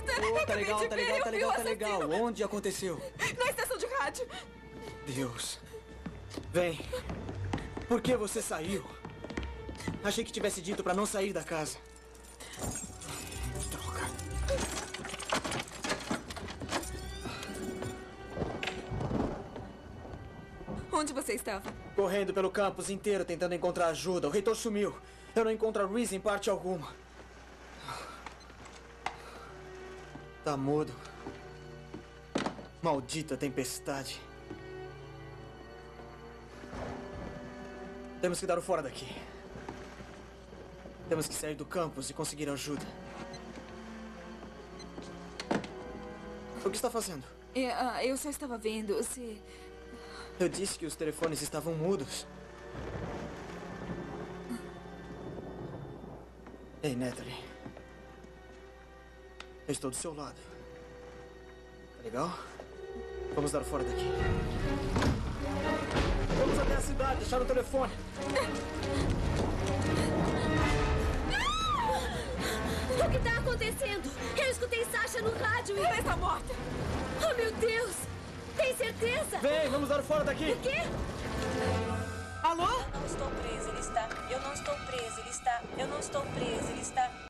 legal, tá ver, legal, tá vi legal, tá legal. assassino. Onde aconteceu? Na estação de rádio. Deus. Vem. Por que você saiu? Achei que tivesse dito pra não sair da casa. Droga. Onde você estava? Correndo pelo campus inteiro tentando encontrar ajuda. O reitor sumiu. Eu não encontro a Reese em parte alguma. Tá mudo. Maldita tempestade. Temos que dar o fora daqui. Temos que sair do campus e conseguir ajuda. O que está fazendo? É, ah, eu só estava vendo se. Eu disse que os telefones estavam mudos. Ei, Natalie. Estou do seu lado. Tá legal? Vamos dar fora daqui. Vamos até a cidade, achar o telefone. O que está acontecendo? Eu escutei Sasha no rádio e... Ela está morta! Oh, meu Deus! Tem certeza? Vem, vamos dar fora daqui. O quê? Alô? Eu não estou presa, ele está. Eu não estou presa, ele está. Eu não estou presa, ele está.